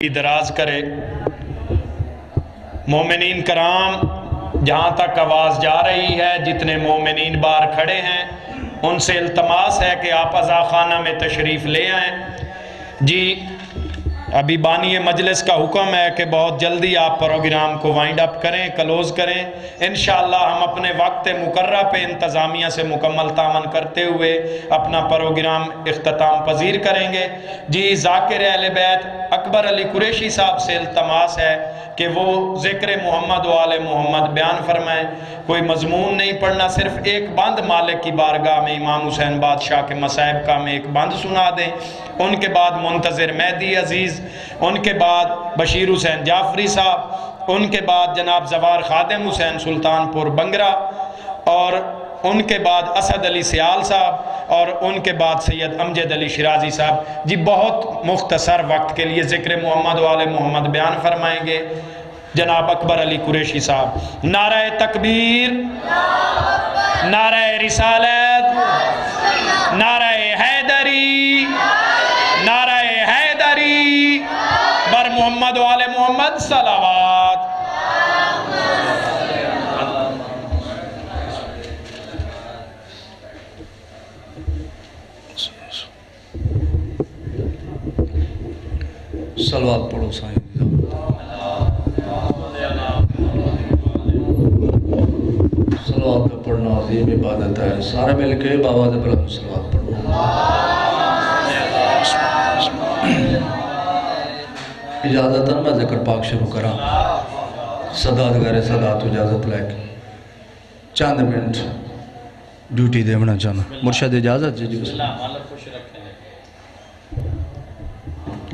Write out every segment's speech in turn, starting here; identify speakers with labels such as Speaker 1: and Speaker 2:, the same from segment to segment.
Speaker 1: دراز کرے۔ مومنین کرام، جہاں تک آواز جا رہی ہے، جتنے مومنین باہر کھڑے ہیں، ان سے التماس ہے کہ آپ ازا خانہ میں تشریف لے آئیں۔ جی ابھی بانی مجلس کا حکم ہے کہ بہت جلدی آپ پروگرام کو وائنڈ اپ کریں کلوز کریں۔ انشاءاللہ ہم اپنے وقت مقررہ پہ انتظامیہ سے مکمل تعاون کرتے ہوئے اپنا پروگرام اختتام پذیر کریں گے۔ جی ذاکر اہل بیت اکبر علی قریشی صاحب سے التماس ہے کہ وہ ذکر محمد و آل محمد بیان فرمائیں۔ کوئی مضمون نہیں پڑھنا، صرف ایک بند مالک کی بارگاہ میں امام حسین بادشاہ کے مسائب کا میں ایک بند سنا دیں۔ ان کے بعد منتظر مہدی عزیز ان کے بعد بشیر حسین جعفری صاحب، ان کے بعد جناب زوار خادم حسین سلطان پور بنگرہ، اور ان کے بعد اسد علی سیال صاحب، اور ان کے بعد سید امجد علی شرازی صاحب۔ جی بہت مختصر وقت کے لیے ذکر محمد وال محمد بیان فرمائیں گے۔ جناب اکبر علی قریشی صاحب، نعرہ تکبیر، نعرہ رسالت۔ بر محمد وال محمد صلوات۔
Speaker 2: سلوات پڑھو سائیں۔ سلوات پڑھنا عظیم عبادت ہے۔ سارے مل کے بابا دے بلند اجازت ہے میں ذکر پاک شروع کرا صدا دگرے صدا تو اجازت لے کے۔ چاند منٹ ڈیوٹی دے منا چاہنا۔ مرشد اجازت جی جی۔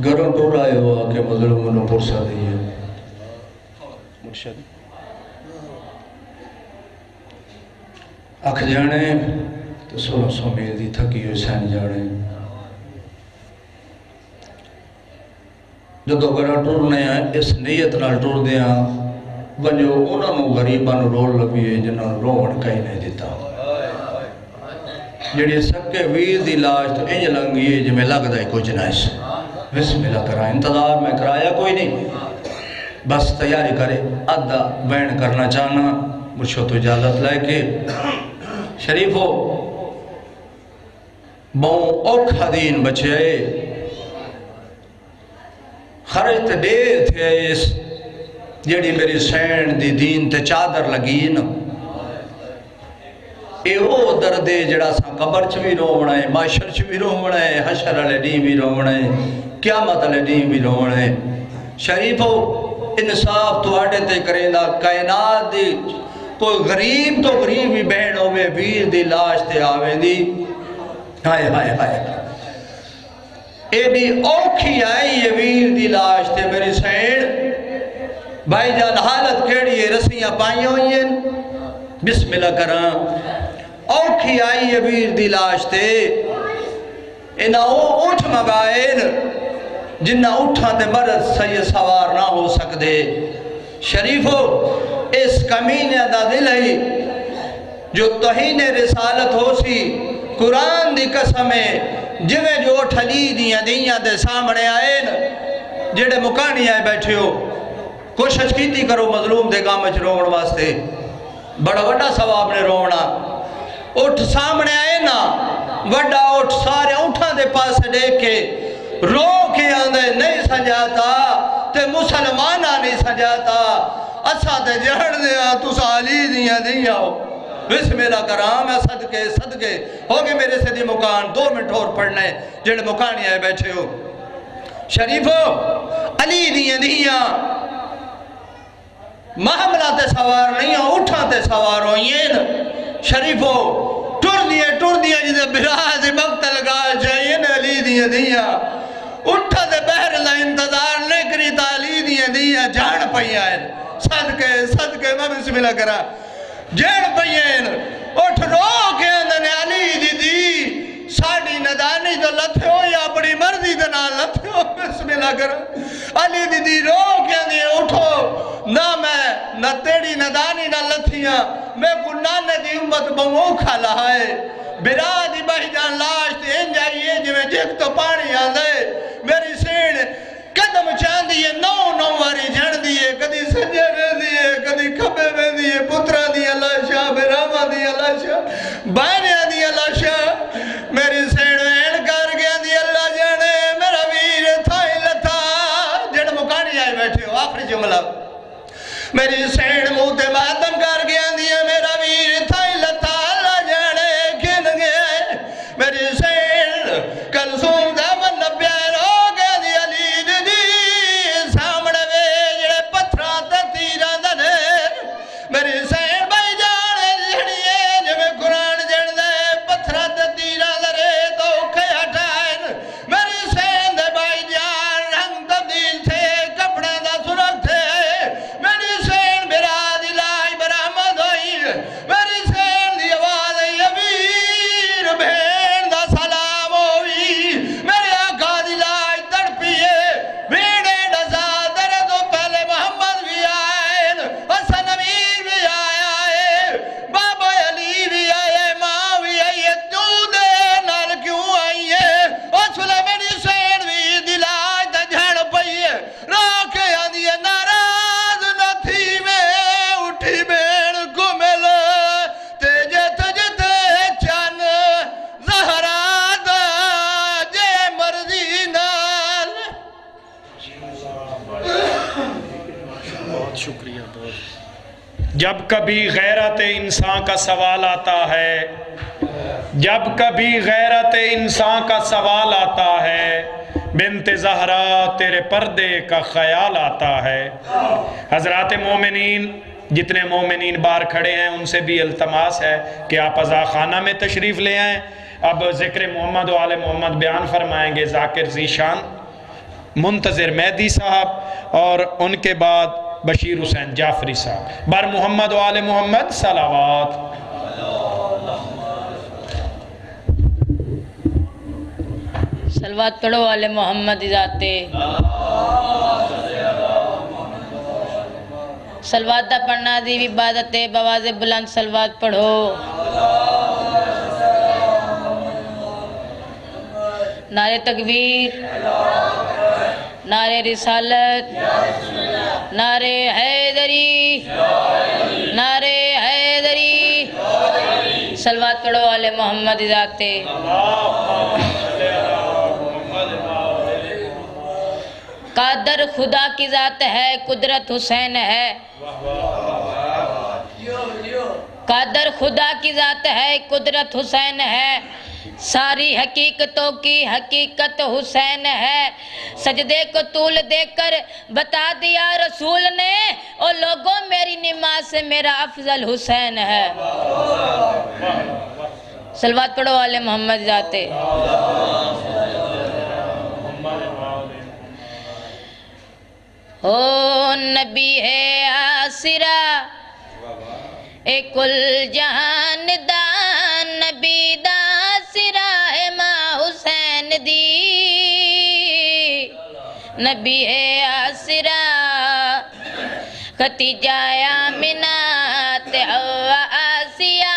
Speaker 2: گھروں ٹور آئے ہوا کہ مظلوم انہوں پرسا دیئے مرشد۔ اکھ جانے تو سولہ سو میل دی تھکی ہوئی سین جانے۔ جو تو گھروں ٹور نہیں آئے اس نیت نال ٹور دیا ونجو انہوں نے غریبان رول لبیے جنہوں روڑ کئی نہیں دیتا جڑی سکے ویر دی لاش تو انج لنگیے جو میں لگ دائی کچھ نہ اس بسم اللہ کرا انتظار میں کرایا کوئی نہیں بس تیاری کرے ادھا بین کرنا چاہنا مرشو تو اجازت لائے کہ شریف ہو بہن اوکھا دین بچے خرج تے دیر تھے اس جڑی میری سین دی دین تے چادر لگی نا اے او دردے جڑا سا قبر چ بھی رونا ہے، معاشر چ بھی رونا ہے، حشر والے ڈی بھی رونا ہے، قیامت والے ڈی بھی رونا ہے۔ شریفو، انصاف تواڈے تے کریندا، کائنات دی کوئی غریب تو غریب ہی بہن ہوے ویر دی لاش تے آویندی ہائے ہائے ہائے۔ ایڈی اوکھی آئی یہ ویر دی لاش تے میری سین بھائی جان، حالت کیڑی ہے؟ رسیاں پائیں ہوئی ہیں۔ بسم اللہ کراں۔ اوکھی آئی یہ ویر دی لاش تے۔ انہا او اٹھ مگائن جنہ اٹھا دے مرد سی سوار نہ ہو سکدے۔ شریفو، اس کمینے دا دل ہے۔ جو توہین رسالت ہو سی، قرآن دی قسمیں جویں جو ٹھلی دیاں دیاں دے سامنے آئے جڑے مکانی آئے بیٹھے ہو، کوشش کیتی کرو مظلوم دے گامچ روڑ واسطے۔ بڑا وڈا ثواب نے رونا اٹھ سامنے آئے نا، وڈا اٹھ سارے اٹھا دے پاس دیکھ کے رو کے آندے، نہیں سجاتا، تے مسلمانہ نہیں سجاتا۔ اسا تے جہڑ دیا تو سالی دیا دیا ہو۔ بسم اللہ کرام ہے، صدقے صدقے۔ ہوگے میرے سے دی مکان، دو منٹ اور پڑھنے۔ جڑے مکانی آئے بیٹھے ہو۔ شریفو، علی دیا دیا محملہ تے سوار نہیں ہوں اٹھا تے سوار ہوئیں شریفو ٹر دیئے ٹر جی دیئے جنہیں براز وقت لگا جائیں علی دیئے دیئے اٹھا تے بہر اللہ انتظار نہیں کری تا علی دیئے دیئے جان پہی آئیں صدقے صدقے، میں بسم اللہ کرا۔ جان پہی اٹھ رو کے اندھنے علی دی دی ساڑی ندانی تو لتھے ہو یا بڑی مرضی دنا لتھے ہو بسم اللہ کرا علی دی دی رو کے اندھنے اٹھو۔ نہ میں، نہ تیڑی نہ دانی نہ لتھیاں، میں کو دی امت بہو کھالا ہے برا دی بہی جان لاش تے ان جو میں جیک تو پانی آن دے میری سین ਕਦਮ ਚਾਹਦੀ ਏ ਨੌ ਨੌ ਵਾਰੀ ਜੜਦੀ ਏ ਕਦੀ ਸੱਜੇ ਵੇਂਦੀ ਏ ਕਦੀ ਖੱਬੇ ਵੇਂਦੀ ਏ ਪੁੱਤਰਾ ਦੀ ਲਾਸ਼ਾ ਬਰਾਵਾਂ ਦੀ ਲਾਸ਼ਾ, ਬਾਹਰਿਆਂ ਦੀ ਲਾਸ਼ਾ। ਮੇਰੀ ਸੇਣ ਐਣ ਕਰ ਗਿਆ ਦੀ ਅੱਲਾ ਜਾਣੇ, ਮੇਰਾ ਵੀਰ ਥਾਈ ਲਥਾ। ਜੜ ਮੁਕਾਣੀ ਆਏ ਬੈਠੇ ਹੋ, ਆਖਰੀ ਜੁਮਲਾ। ਮੇਰੀ ਸੇਣ
Speaker 1: ਮੂੰਹ ਤੇ ਮਾਤਮ ਕਰ ਗਿਆ ਦੀ ਮੇਰਾ ਵੀਰ سوال آتا ہے۔ جب کبھی غیرت انسان کا سوال آتا ہے، بنت زہرا تیرے پردے کا خیال آتا ہے۔ حضرات مومنین، جتنے مومنین بار کھڑے ہیں، ان سے بھی التماس ہے کہ آپ ازا خانہ میں تشریف لے آئیں۔ اب ذکر محمد و آل محمد بیان فرمائیں گے، ذاکر ذیشان منتظر مہدی صاحب اور ان کے بعد بشیر حسین جعفری صاحب. بر محمد و آل محمد صلوات.
Speaker 3: سلوات پڑھو والے محمد ذاتے. سلوات دا پڑھنا دی عبادت بواز بلند سلوات پڑھو. نعرے تکبیر. نعرے رسالت نعرے حیدری نعرے حیدری، سلوات پڑھو والے محمد ذاتے۔ قادر خدا کی ذات ہے، قدرت حسین ہے۔ قادر خدا کی ذات ہے، قدرت حسین ہے۔ ساری حقیقتوں کی حقیقت حسین ہے۔ سجدے کو طول دے کر بتا دیا رسول نے، او لوگوں، میری نماز سے میرا افضل حسین ہے۔ سلوات پڑھو والے محمد ذاتے۔ او نبی ہے آسرا، اے کل جہان دا نبی ہے آسرا۔ ختیجہ آمنہ تے حوا آسیہ۔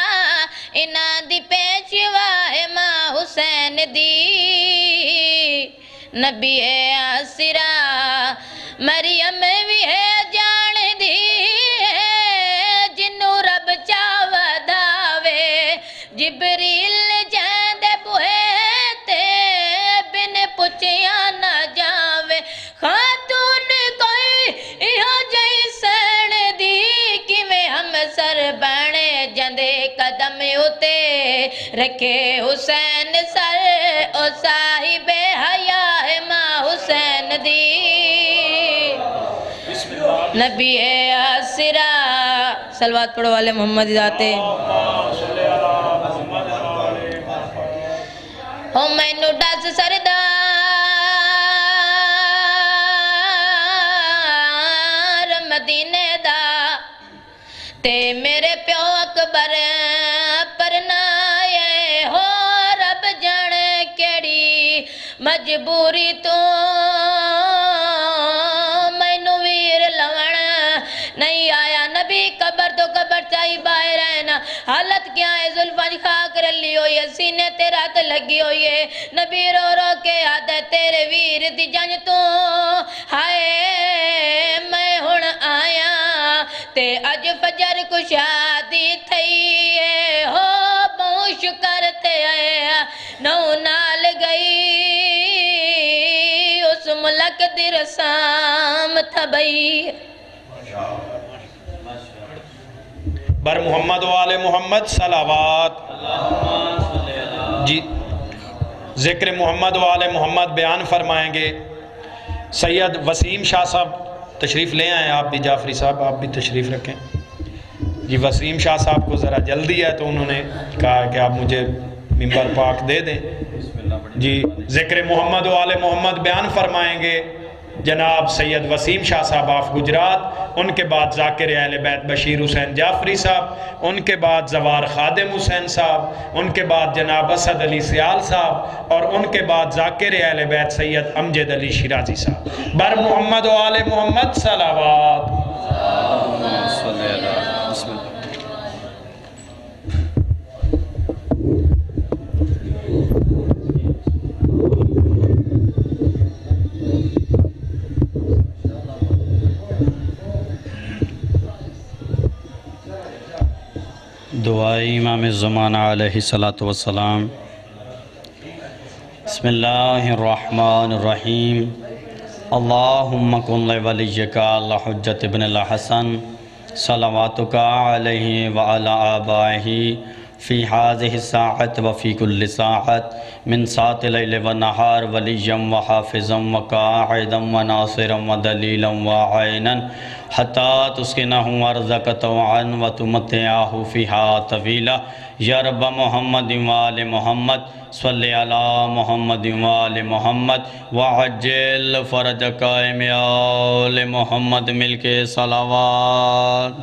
Speaker 3: انہ دی پیچوا ہے ماں حسین دی۔ نبی ہے آسرا۔ مریم بھی ہے رکھے حسین سر او صاحب حیا ہے ماں حسین دی۔ نبی ہے آسرا، سلوات پڑھو والے محمد ذاتے۔ او مینو ڈس سردار مدینے دا۔ تے میرے پیو اکبر مجبوری تو مینو ویر لون نہیں آیا نبی قبر تو قبر چاہی باہر رہنا حالت کیا ہے ظلفان خاک رلی ہوئی ہے سینے تیرا ہاتھ لگی ہوئی ہے نبی رو رو کے ہاتھ تیرے ویر دی جنج تو ہائے میں ہن آیا تے اج فجر کو تھئی ہے ہو بہو شکر تے آیا نو نال اس ملک دی
Speaker 1: بر محمد و آل محمد صلوات. جی ذکر محمد و آل محمد بیان فرمائیں گے۔ سید وسیم شاہ صاحب، تشریف لے آئیں آپ بھی، جعفری صاحب، آپ بھی تشریف رکھیں۔ جی وسیم شاہ صاحب کو ذرا جلدی ہے تو انہوں نے کہا کہ آپ مجھے ممبر پاک دے دیں۔ جی ذکر محمد و آل محمد بیان فرمائیں گے۔ جناب سید وسیم شاہ صاحب آف گجرات، ان کے بعد ذاکر اہل بیت بشیر حسین جعفری صاحب، ان کے بعد زوار خادم حسین صاحب، ان کے بعد جناب اسد علی سیال صاحب، اور ان کے بعد ذاکر اہل بیت سید امجد علی شیرازی صاحب۔ بر محمد و آل محمد، صلوات۔
Speaker 4: دعائی امام زمانہ علیہ السلام بسم اللہ الرحمن الرحیم۔ اللہم کن ولیکا اللہ حجت ابن الحسن، صلواتکا علیہ وعلا آبائہی۔ فی حاضح الساعت وفی کل ساعت من سات لیل و نہار ولیم و حافظم و قاعدم و ناصرم و دلیلم و عینن حتی تسکنہو ارزک توعن و تمتعاہو فیہا طویلہ یا رب محمد و آل محمد صلی علی محمد و آل محمد وعجل فرج قائم آل محمد مل کے صلوات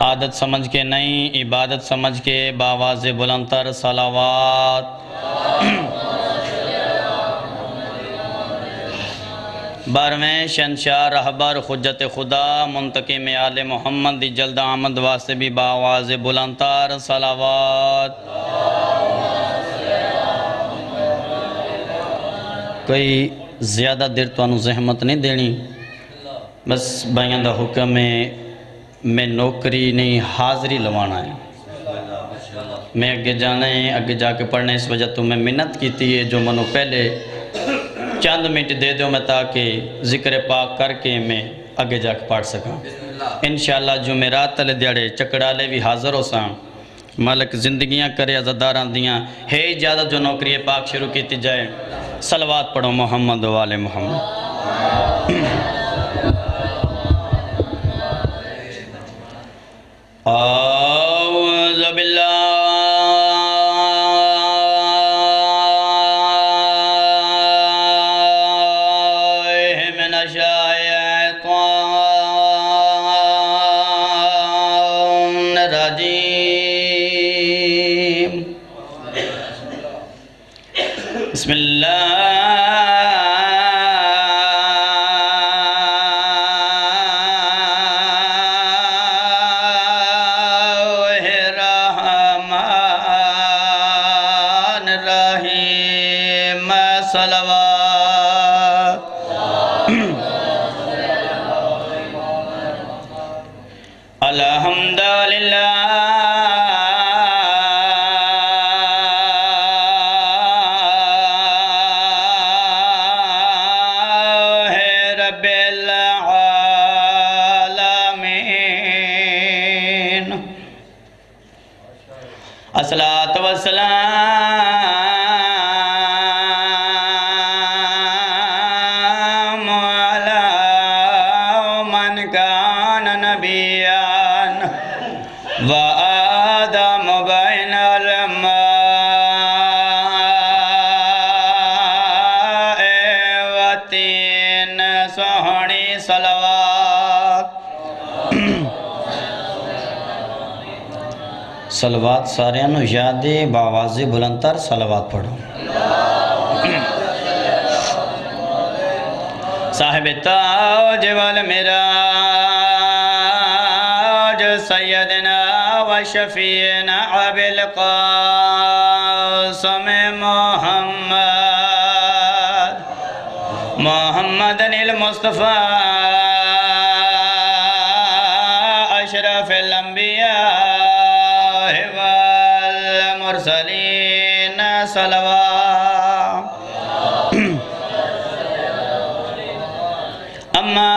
Speaker 4: عادت سمجھ کے نہیں، عبادت سمجھ کے باواز بلندر صلوات۔ بارہویں شنشاہ رہبر خجت خدا، منتقم آل محمد، جلد آمد واسطے بھی باواز بلندر صلوات۔ کوئی زیادہ دیر تو زحمت نہیں دینی؟ بس بائیاں دا حکم ہے میں نوکری نہیں، حاضری لوانا ہے۔ میں اگے جانا ہے، اگے جا کے پڑھنا ہے۔ اس وجہ تو میں منت کیتی ہے، جو منو پہلے چند منٹ دے دو میں تاکہ ذکر پاک کر کے میں اگے جا کے پڑھ سکاں۔ انشاءاللہ جو میرا تلے دیڑے چکڑالے بھی حاضر ہو ساں، مالک زندگیاں کرے عزداران دیاں، ہے اجازت جو نوکری پاک شروع کیتی جائے۔ صلوات پڑھو محمد و آل محمد۔ أعوذ بالله الرحیم صلوات سلوات ساریانو یادے باواز بلندر سلوات پڑھو۔ صاحب تاج والمراج سیدنا و شفیعنا القاسم محمد محمد المصطفى صلوات. أما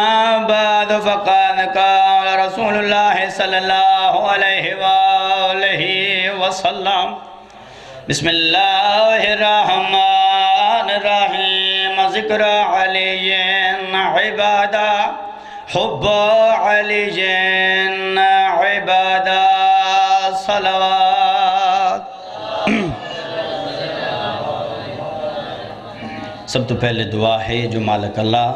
Speaker 4: بعد فقد قال رسول الله صلى الله عليه وآله وسلم بسم الله الرحمن الرحيم. ذكر علي عبادا حب علي عبادا صلوات. سب تو پہلے دعا ہے جو مالک اللہ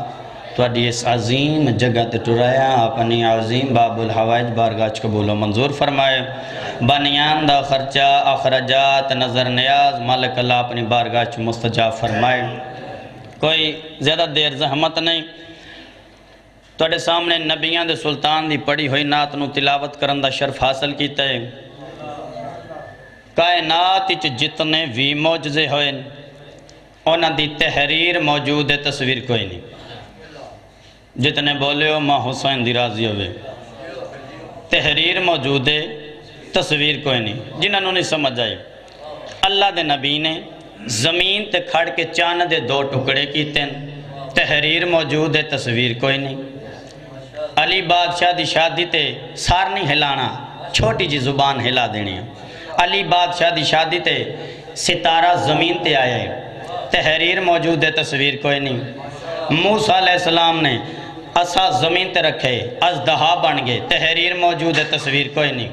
Speaker 4: تھوڑی اس عظیم جگہ تے ٹرایا اپنی عظیم باب الحوائج بارگاہ قبول و منظور فرمائے۔ بنیان دا خرچہ اخرجات نظر نیاز، مالک اللہ اپنی بارگاہ مستجاب فرمائے۔ کوئی زیادہ دیر زحمت نہیں۔ توڑے سامنے نبیان دے سلطان دی پڑی ہوئی نات تلاوت کرن دا شرف حاصل کیتا ہے کائنات اچ جتنے وی موجزے ہوئے اونا دی تحریر موجود ہے، تصویر کوئی نہیں۔ جتنے بولے ہو، ماں حسین دی راضی ہوئے۔ تحریر موجود ہے، تصویر کوئی نہیں۔ جنہوں نے سمجھ آئی۔ اللہ دے نبی نے زمین تے کھڑ کے چاند دے دو ٹکڑے کیتے ہیں۔ تحریر موجود ہے، تصویر کوئی نہیں۔ علی بادشاہ دی شادی تے سار نہیں ہلانا، چھوٹی جی زبان ہلا دینی ہے۔ علی بادشاہ دی شادی تے ستارہ زمین تے آیا ہے تحریر موجود ہے، تصویر کوئی نہیں۔ موسیٰ علیہ السلام نے اسا زمین تے رکھے، از دہا بن گئے۔ تحریر موجود ہے، تصویر کوئی نہیں۔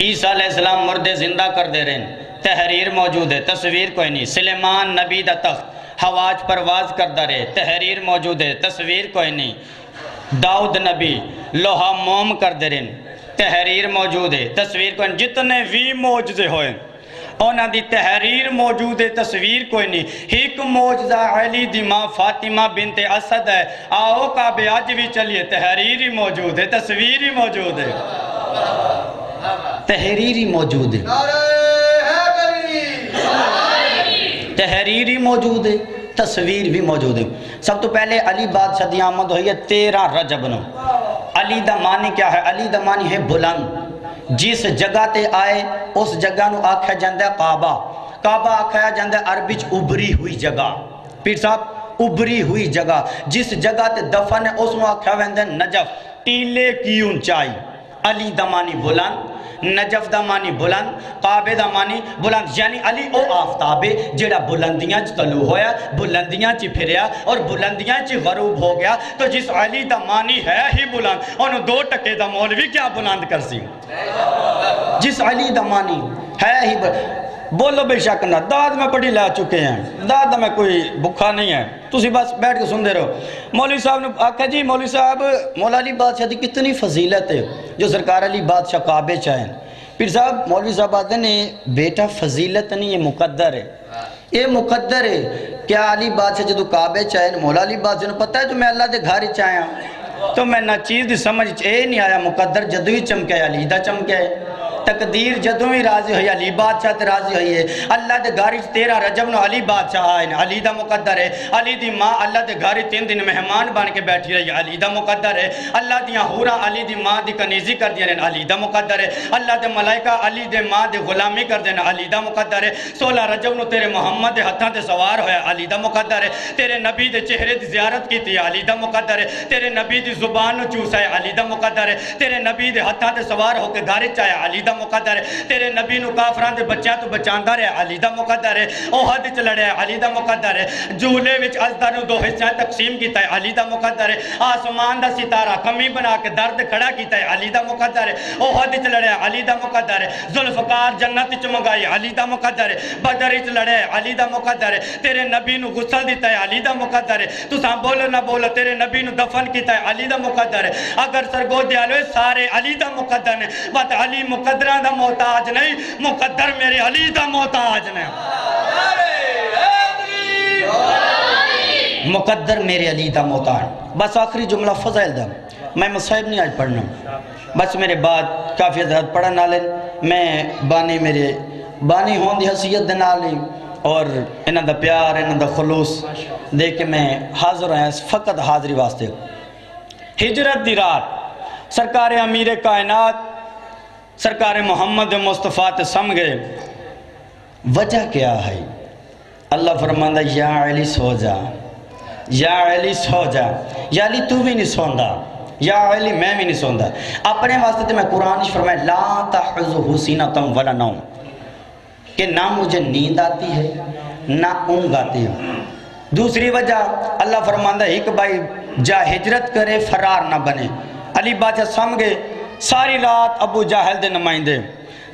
Speaker 4: عیسیٰ علیہ السلام مردے زندہ کر دے رہے ہیں تحریر موجود ہے، تصویر کوئی نہیں۔ سلیمان نبی دا تخت حواج پرواز کردہ رہے۔ تحریر موجود ہے، تصویر کوئی نہیں۔ داؤد نبی لوہا موم کر دے رہے ہیں تحریر موجود ہے، تصویر کوئی نہیں۔ جتنے وی موجزے ہوئے اونا دی تحریر موجود ہے تصویر کوئی نہیں۔ ایک موجزہ علی دی ماں فاطمہ بنت اسد ہے۔ آؤ کعبے آج بھی چلیے تحریری موجود ہے تصویری موجود ہے۔ تحریری موجود ہے۔ تحریری موجود ہے تصویر بھی موجود ہے۔ سب تو پہلے علی بادشاہ دی آمد ہوئی ہے تیرہ رجب نو۔ علی دا معنی کیا ہے؟ علی دا معنی ہے بلند۔ جس جگہ تے آئے، اس جگہ نو آکھا جاندہ ہے کعبہ۔ کعبہ آکھا جاندہ ہے عربی چ ابری ہوئی جگہ۔ پیر صاحب، ابری ہوئی جگہ۔ جس جگہ تے دفن ہے اس نو آکھا جاندہ ہے نجف۔ ٹیلے کی اونچائی علی دمانی معنی بلند نجف دا معنی بلند کعبے دا معنی بلند یعنی علی او آفتابے جڑا بلندیاں چ طلوع ہویا، بلندیاں چ پھریا اور بلندیاں چ غروب ہو گیا۔ تو جس علی دا معنی ہے ہی بلند، انہوں دو ٹکے دا مولوی کیا بلند کر سی جس علی دا معنی ہے ہی بلند بولو بے شک نہ، داد میں بڑی لا چکے ہیں۔ داد میں کوئی بکھا نہیں ہے۔ تسی بس بیٹھ کے سن دے رہو۔ مولوی صاحب نے آکھا جی مولوی صاحب، مولا علی بادشاہ دی کتنی فضیلت ہے۔ جو سرکار علی بادشاہ کعبے چاہیں پھر صاحب، مولوی صاحب آتے نے، بیٹا فضیلت نہیں، یہ مقدر ہے۔ یہ مقدر ہے۔ کیا علی بادشاہ جدو کعبے چاہیں مولا علی بادشاہ نے پتہ ہے جو میں اللہ دے گھاری چاہیں تو میں نہ چیز دی سمجھ اے نہیں آیا، مقدر جدو ہی چمکے، علی دا چمکے۔ تقدیر جدوں ہی راضی ہوئی، علی بادشاہ تے راضی ہوئی ہے۔ اللہ دے گھاری تیرہ رجب نو علی بادشاہ آئے علی دا مقدر ہے۔ علی دی ماں اللہ دے گھاری تین دن مہمان بان کے بیٹھی رہی، علی دا مقدر ہے۔ اللہ دیا ہورا علی دی ماں دی کنیزی کر دیا علی دا مقدر ہے۔ اللہ دے ملائکہ علی دے ماں دے غلامی کر دینا علی دا مقدر ہے۔ سولہ رجب نو تیرے محمد دے ہتھاں تے سوار ہویا، علی دا مقدر ہے۔ تیرے نبی دے چہرے دی زیارت کی تھی علی دا مقدر ہے۔ تیرے نبی دی زبان نو چوسا ہے، علی دا مقدر ہے۔ تیرے نبی دے ہتھاں تے سوار ہو کے گھارے چاہے علی دا مقدر ہے تیرے نبی نو کافران دے بچیاں تو بچاندہ رہے علی دا مقدر ہے او حد چ لڑے علی دا مقدر ہے جولے وچ ازدہ نو دو حصہ تقسیم کیتا ہے علی دا مقدر ہے آسمان دا ستارہ کمی بنا کے درد کھڑا کیتا ہے علی دا مقدر ہے او حد چ لڑے علی دا مقدر ہے ذوالفقار جنت چ منگائی علی دا مقدر ہے بدر چ لڑے علی دا مقدر ہے تیرے نبی نو غسل دیتا ہے علی دا مقدر ہے تو ساں بولو نہ بولو تیرے نبی نو دفن کیتا ہے علی دا مقدر ہے اگر سرگو دیالو سارے علی دا مقدر نے بات علی مقدر مقدران دا محتاج نہیں، مقدر میرے علی دا محتاج نے مقدر میرے علی دا محتاج۔ بس آخری جملہ فضائل دا۔ میں مصائب نہیں آج پڑھنا۔ بس میرے بعد کافی حضرت پڑھن نالے میں بانی میرے بانی ہون دی حسیت دے نالے اور انہوں دا پیار انہوں دا خلوص۔ دیکھ کے میں حاضر ہیں فقط حاضری واسطے۔ ہجرت دی رات۔ سرکار امیر کائنات سرکار محمد مصطفیٰ تے سمگے وجہ کیا ہے؟ اللہ فرماندہ یا علی سو جا۔ یا علی سو جا۔ یا علی تو بھی نہیں سوندا۔ یا علی میں بھی نہیں سوندا۔ اپنے واسطے تے میں قرآن فرمائے، لا تحزہ سینتم ولا نوم۔ کہ نہ مجھے نیند آتی ہے، نہ اونگ آتی ہے۔ دوسری وجہ، اللہ فرماندہ ایک بھائی جا ہجرت کرے، فرار نہ بنے۔ علی بادشاہ سمگے ساری رات ابو جاہل دے نمائندے۔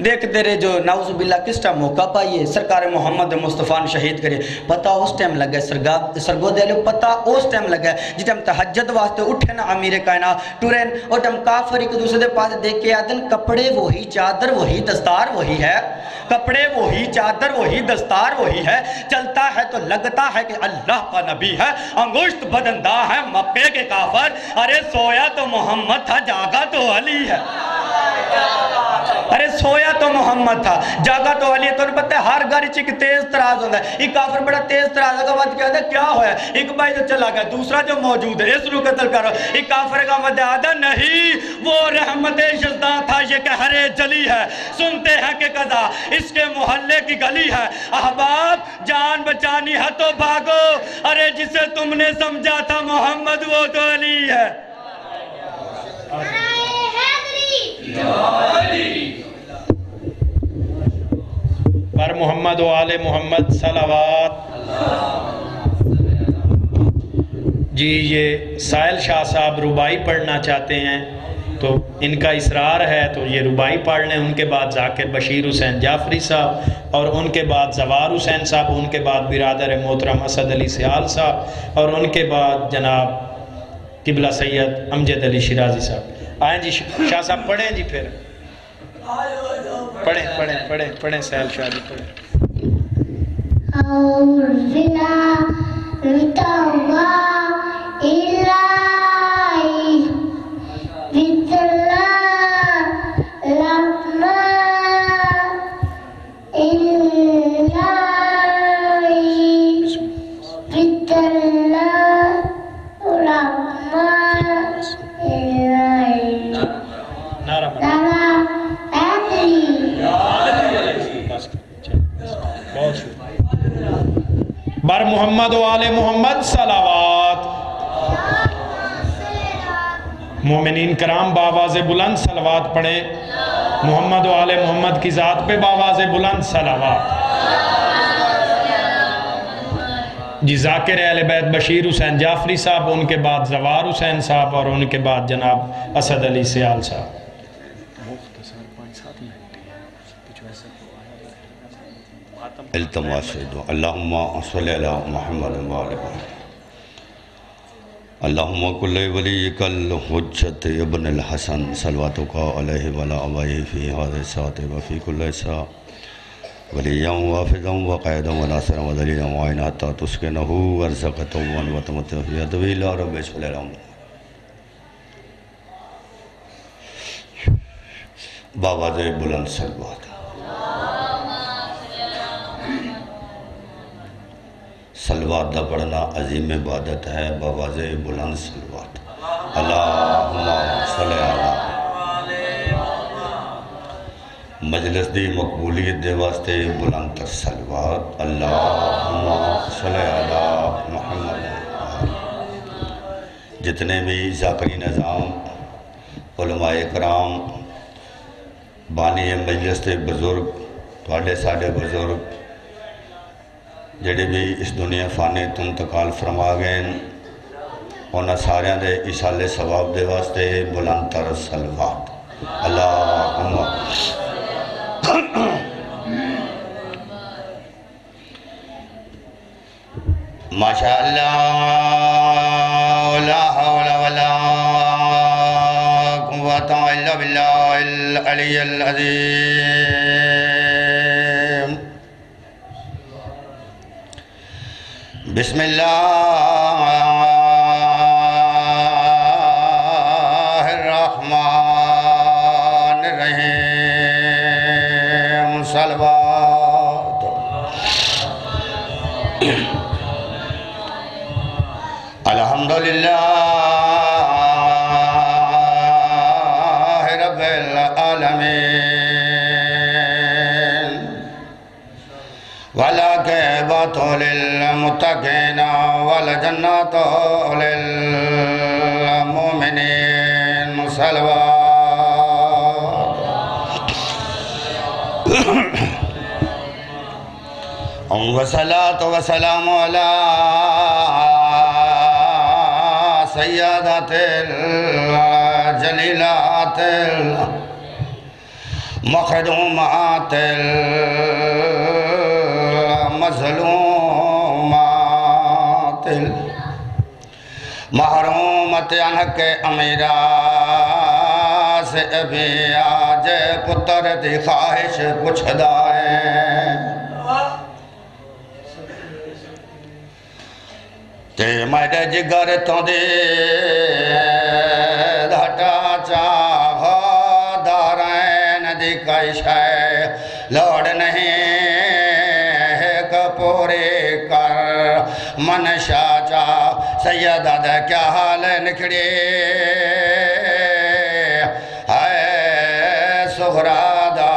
Speaker 4: دیکھتے رہے جو نعوذ باللہ کس ٹائم موقع پائیے؟ سرکار محمد مصطفیٰ نے شہید کرے پتہ اس ٹائم لگا ہے سرگو دے لو پتہ اس ٹائم لگا ہے جس ٹائم تحجد واسطے اٹھے نا امیر کائنات ٹورین۔ اور ٹائم کافر ایک دوسرے دے پاس دیکھ کے آدن کپڑے وہی چادر، وہی دستار، وہی ہے۔ کپڑے وہی چادر، وہی دستار، وہی ہے۔ چلتا ہے تو لگتا ہے کہ اللہ کا نبی ہے۔ انگوشت بدندہ ہے مکے کے کافر۔ ارے سویا تو محمد تھا، جاگا تو علی ہے۔ ارے سویا تو محمد تھا، جاگا تو علی تو پتہ ہے ہر گھر چک تیز تراز ہوتا ہے۔ ایک کافر بڑا تیز تراز کا بات کیا ہے، کیا ہوا ہے ایک بھائی جو چلا گیا، دوسرا جو موجود ہے، اس رو قتل کرو۔ ایک کافر کا مدد آدھا نہیں، وہ رحمت شزدہ تھا، یہ کہ ہرے جلی ہے۔ سنتے ہیں کہ قضا، اس کے محلے کی گلی ہے۔ احباب، جان بچانی ہے تو بھاگو۔ ارے جسے تم نے سمجھا تھا، محمد وہ تو علی ہے۔
Speaker 1: پر محمد و آل محمد صلوات. جی یہ سائل شاہ صاحب ربائی پڑھنا چاہتے ہیں، تو ان کا اصرار ہے، تو یہ ربائی پڑھ لیں۔ ان کے بعد ذاکر بشیر حسین جعفری صاحب اور ان کے بعد زوار حسین صاحب، ان کے بعد برادر محترم اسد علی سیال صاحب اور ان کے بعد جناب قبلہ سید امجد علی شیرازی صاحب۔ آئیں جی شاہ صاحب پڑھیں جی پھر۔ پڑھیں پڑھیں پڑھیں پڑھیں سہل شاہ جی پڑھیں۔ محمد و آل محمد صلوات. مومنین کرام باواز بلند صلوات پڑھیں محمد و آل محمد کی ذات پہ باواز بلند صلوات. جی ذاکر اہل بیت بشیر حسین جعفری صاحب، ان کے بعد زوار حسین صاحب اور ان کے بعد جناب اسد علی سیال صاحب.
Speaker 5: التماس دو اللہم صلی اللہ محمد و آلہ محمد. اللہم کل ولیک الحجت ابن الحسن. صلواتک علیہ ولا عبائی فی حادثات وفی کل سا ولیا وافظا وقیدا وناصرا ودلیلا وعیناتا تسکنہو ورزقتا ونوتمتا فی ادویل رب صلی اللہ محمد. بابا دے بلند صلوات. سلوات دا پڑھنا عظیم عبادت ہے، بواز بلند سلوات اللہم صلی اللہ مجلس دی مقبولیت دے واسطے بلند تر سلوات اللہم صلی اللہ محمد جتنے بھی ذاکری نظام، علماء کرام، بانی مجلس دے بزرگ تھوڑے ساڑے بزرگ جڑے بھی اس دنیا فانے تو انتقال فرما گئے انہاں سارے دے اسالے ثواب دے واسطے بلند تر سلوات اللہم ماشاءاللہ لا حول ولا قوة الا بالله العلی العظیم بسم اللہ الرحمن الرحیم صلوات. الحمدللہ رب العالمین ولا للمتقين ولا جنات للمؤمنين صلوات وصلاة وسلام على سيادات الجليلات المخدومات المظلومات محرومت انک امیرہ سے ابھی آج پتر دی خواہش پوچھ دائیں تے میرے جگر تو دے دھٹا چاہ دارین دی کئی شے۔ لوڑ نہیں کر منشا چاہ سیدہ دے کیا حال نکڑے ہے سغرا دا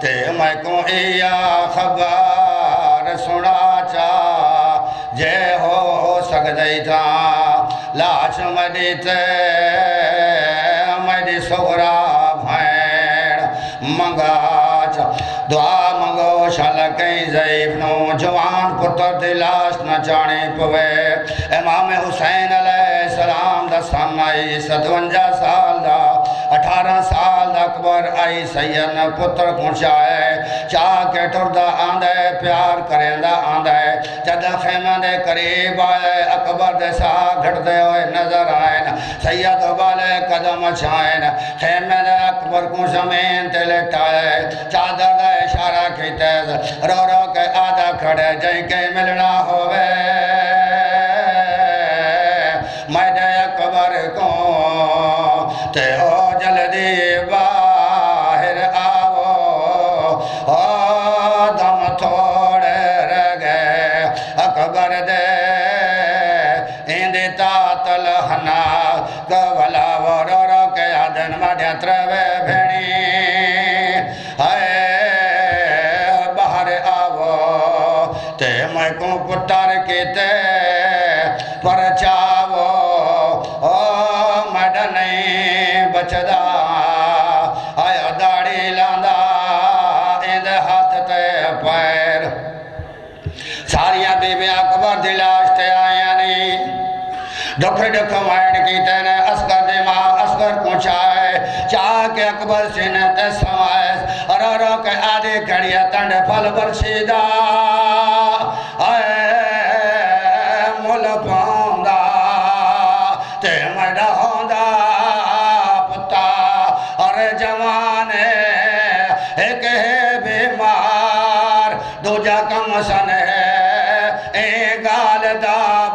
Speaker 5: تے میں کو ایا خبر سنا چاہ جے ہو سکدئی تھا لاش مدی تے مدی سغرا ضعیف نو جوان پتر دی لاش نہ جانے پوے۔ امام حسین علیہ السلام دا سامنائی ستونجا سال اٹھارہ سال اکبر آئی سید نے پتر پہنچائے چاہ کے ٹردہ آندھے پیار کریندہ کرندہ آندھے جدہ خیمہ دے قریب آئے اکبر دے سا گھٹ دے ہوئے نظر آئین سید والے قدم چھائین خیمہ دے اکبر کو زمین تے لٹائے چادر دے اشارہ کی تیز رو رو کے آدھا کھڑے جائیں کے ملنا ہوئے او دم تھوڑے رہ گئے اکبر دے اندی تاتل ہنا گولا وہ رو رو کے آدن دکھ دکھ مائن کی تینے اسکر دے ماں اسکر پہنچائے چاہ کے اکبر سینے تے سوائے رو رو کے آدھے کھڑیا تنڈ پھل برشیدہ اے مل پاؤندا تے مڈا ہوندا پتا اور جوان ایک ہے بیمار دوجا کم سن ہے اے گال دا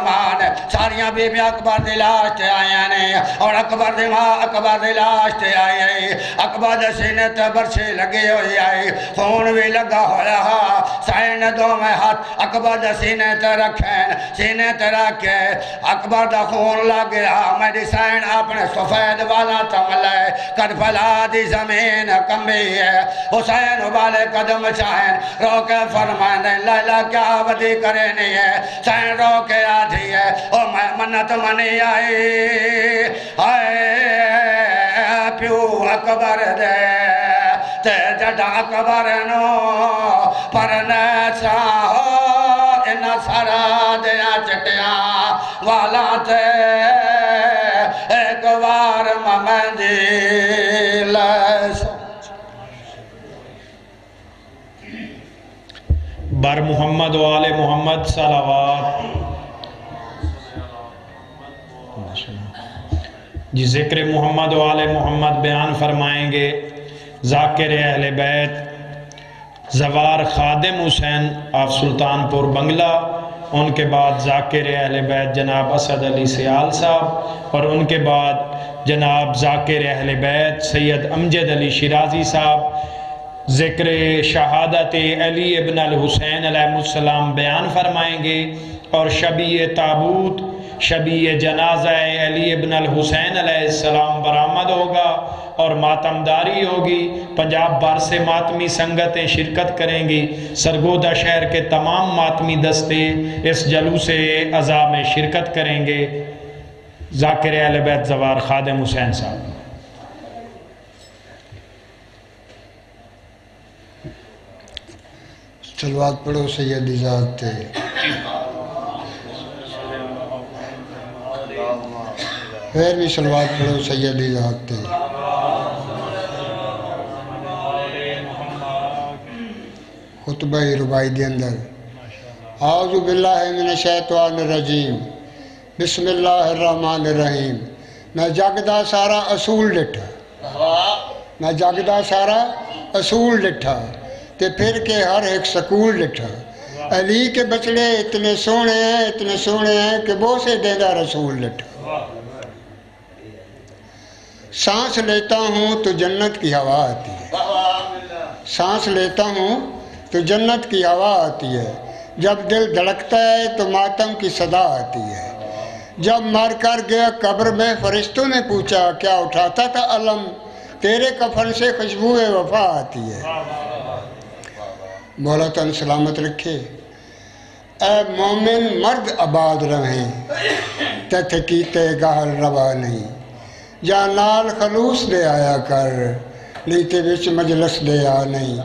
Speaker 5: فرمان ساریاں بی بی اکبر دی لاش تے آیا نے۔ اور اکبر دی ماں اکبر دی لاش تے آئی آئی اکبر دے سینے تے برشی لگی ہوئی آئی خون بھی لگا ہو رہا سائن دو میں ہاتھ اکبر دے سینے تے رکھیں سینے تے رکھے اکبر دا خون لگ گیا میری سائن اپنے سفید والا تملے کد پھلا دی زمین کمی ہے۔ حسین والے قدم چاہیں رو کے فرمائیں لیلہ کیا ودی کرے نہیں ہے۔ سائن رو کے آدھی ہے۔ او میں منت منی آئی۔ آئے پیو اکبر دے۔ تے جڑا اکبر نو پر نیسا ہو۔ ان سرا دیا چٹیا والا تے ایک بار ممندی لیسا
Speaker 1: بر محمد و آل محمد صلوات جی ذکر محمد و آل محمد بیان فرمائیں گے ذاکر اہل بیت زوار خادم حسین آف سلطان پور بنگلہ، ان کے بعد ذاکر اہل بیت جناب اسد علی سیال صاحب اور ان کے بعد جناب ذاکر اہل بیت سید امجد علی شیرازی صاحب، ذکر شہادت علی ابن الحسین علیہ السلام بیان فرمائیں گے اور شبی تابوت شبی جنازہ علی ابن الحسین علیہ السلام برآمد ہوگا اور ماتمداری ہوگی۔ پنجاب بھر سے ماتمی سنگتیں شرکت کریں گی۔ سرگودہ شہر کے تمام ماتمی دستے اس جلوس عزا میں شرکت کریں گے۔ ذاکر اہل بیت زوار خادم حسین صاحب۔
Speaker 6: سلوات پڑھو سیدی ذات تے پھر بھی سلوات پڑھو، سیدی ذات تے۔ خطبہ ربائی دے اندر۔ اعوذ باللہ من الشیطان الرجیم۔ بسم اللہ الرحمن الرحیم۔ میں جگدا سارا اصول ڈٹھا۔ میں جگدا سارا اصول ڈٹھا۔ تے پھر کے ہر ایک سکول ڈٹھا۔ علی کے بچڑے اتنے سونے ہیں، اتنے سونے ہیں کہ بوسے دیدہ رسول ڈٹھا۔ سانس لیتا ہوں تو جنت کی ہوا آتی ہے۔ سانس لیتا ہوں تو جنت کی ہوا آتی ہے۔ جب دل دھڑکتا ہے تو ماتم کی صدا آتی ہے۔ جب مر کر گیا قبر میں فرشتوں نے پوچھا کیا اٹھاتا تھا علم؟ تیرے کفن سے خوشبو وفا آتی ہے۔ مولا تن سلامت رکھے۔ اے مومن مرد آباد رہیں۔ تتھ کیتے گاہل روا نہیں۔ یا نال خلوص دے آیا کر، لیتے وچ مجلس دے آ نہیں۔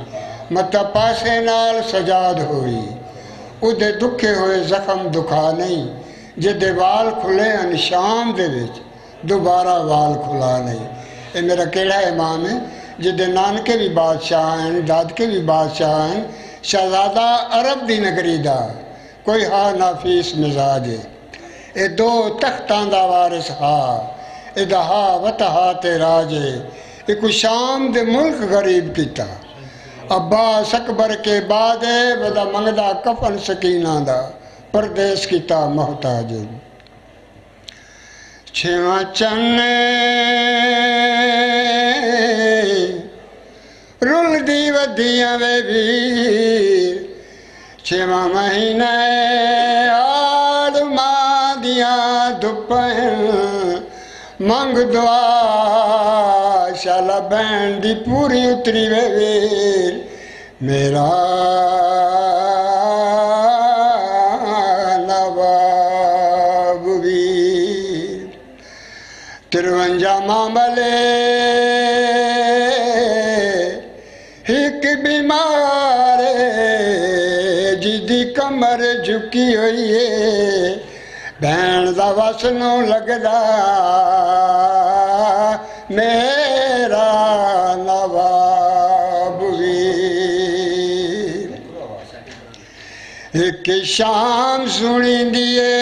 Speaker 6: متا پاسے نال سجاد ہوئی۔ ادھے دکھے ہوئے زخم دکھا نہیں۔ جدے وال کھلے ان شام دے وچ، دوبارہ وال کھلا نہیں۔ اے میرا کیڑا امام ہے؟ جدے نانکے بھی بادشاہ ہیں دادکے بھی بادشاہ ہیں شہزادہ عرب دی نگری دا، کوئی ہا نافیس مزاج ہے۔ اے دو تختان دا وارث ہا۔ اے دا وطہا تے راجے اے کو شام دے ملک غریب کیتا۔ عباس اکبر کے بعد ودا منگدا کفن سکینہ دا، پردیس کیتا محتاج۔ چھواں چنے رل دی ودیاں وے ویر۔ چھواں مہینے آڑ ماں دیاں دپہیں منگ دعا شالا بین دی پوری اتری وے ویر میرا نواب ویر ترونجا معاملے ایک بیمار جدی کمر جھکی ہوئی ہے بہن دا وسنو لگدا میرا نواب ویر ایک شام سنی دیے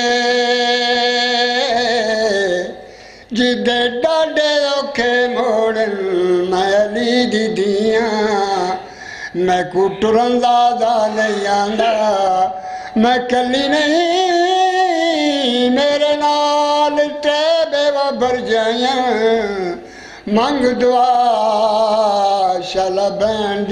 Speaker 6: جدے ڈاڈے اوکھے موڑن میں علی دی دیاں میں کو ٹرندا دا نہیں آندا میں کلی نہیں میرے نال تے بے بر جائیاں منگ دعا شالا بین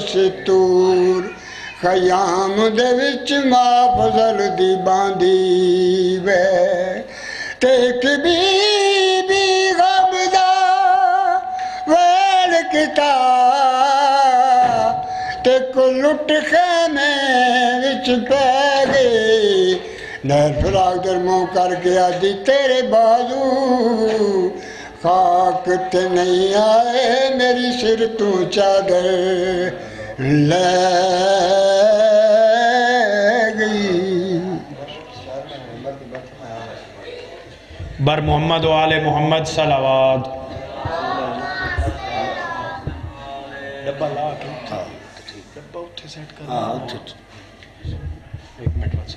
Speaker 6: ہے مستور خیام دے وچ ماں فضل دی باندھی وے تے ایک بی بی غم دا ویل کتا تے کو لٹ خیمے وچ پہ گئی نہر فراق در منہ کر کے آدھی تیرے بازو خاک تے نہیں آئے میری سر تو چادر لے گئی
Speaker 1: بر محمد و آل محمد صلوات۔ ڈبا لا کے ڈبا اتھے سیٹ کر۔ ایک منٹ بس۔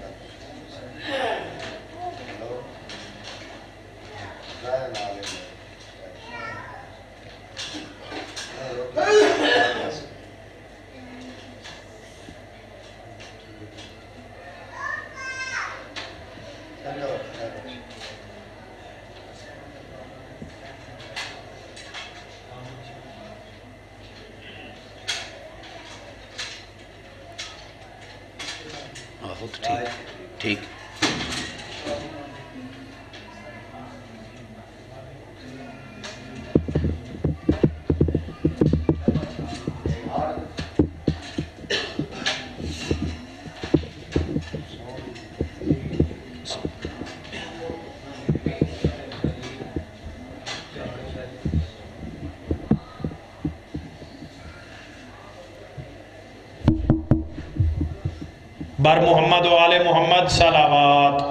Speaker 1: بر محمد و آل محمد صلوات.